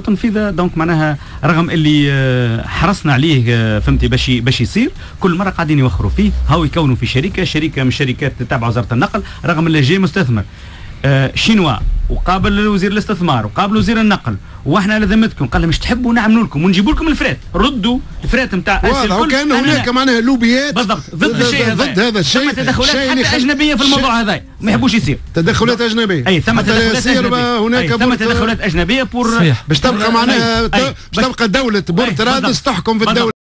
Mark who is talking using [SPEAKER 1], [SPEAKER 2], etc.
[SPEAKER 1] بور تنفيذ دونك معناها رغم اللي آه، حرصنا عليه آه، فهمتي باش باش يصير كل مرة قاعدين يوخروا فيه. هاو يكونوا في شركة شركة من الشركات تابعه وزارة النقل رغم اللي جاي مستثمر. آه، شينوا؟ وقابل وزير الاستثمار وقابل وزير النقل وإحنا لازمتكم قال مش تحبوا نعملوا لكم؟ ونجيبوا لكم الفرات ردوا الفرات نتاع
[SPEAKER 2] واضح. وكان هناك معناها لوبيات.
[SPEAKER 1] بالضبط. ضد الشيء هذا
[SPEAKER 2] ضد هذا. الشيء.
[SPEAKER 1] ثم تدخلات حتى أجنبية في الموضوع هذا. ما يحبوش يصير.
[SPEAKER 2] تدخلات أجنبية.
[SPEAKER 1] أي ثم تدخلات أجنبية.
[SPEAKER 2] هناك
[SPEAKER 1] ثم تدخلات أجنبية بور
[SPEAKER 2] باش تبقى معناها باش تبقى دولة بورترادس تحكم في الدولة.